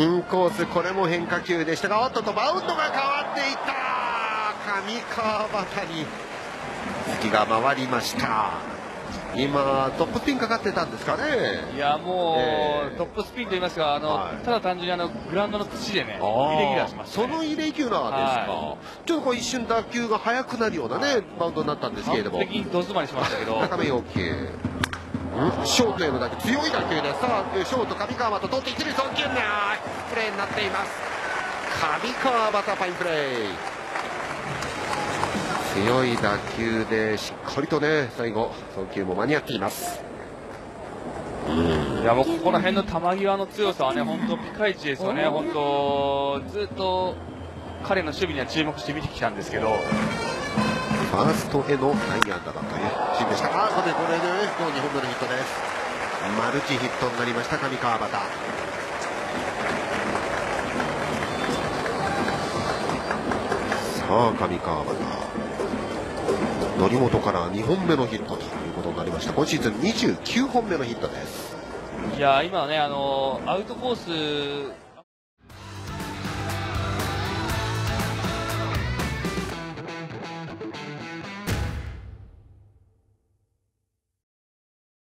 インコースこれも変化球でしたがおっととバウンドが変わっていった。上川端に月が回りました。今トップスピンかかってたんですかね。いやもう、えートップスピンと言いますか、あの、はい。ただ単純にあのグラウンドの土でね、イレギュラーしました、そのイレギュラーですか、はちょっとこう一瞬打球が速くなるようなねバウンドになったんですけれども。完璧にドズマにしましたけど、高め要求。んショートへの打球強い打球ですさあショート上川端取って一塁送球なプレーになっています上川端ファインプレー強い打球でしっかりとね最後送球も間に合っています。いやもうここら辺の球際の強さはね、本当ピカイチですよね、本当ずっと彼の守備には注目して見てきたんですけど、ファーストへの内野安打だというシーンでした。あこれこれで今日2本目のヒットです。マルチヒットになりました上川端さあ上川端。則本から2本目のヒットということになりました。今シーズン29本目のヒットです。いや今ねあのアウトコース